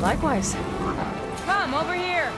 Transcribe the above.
Likewise. Come, over here!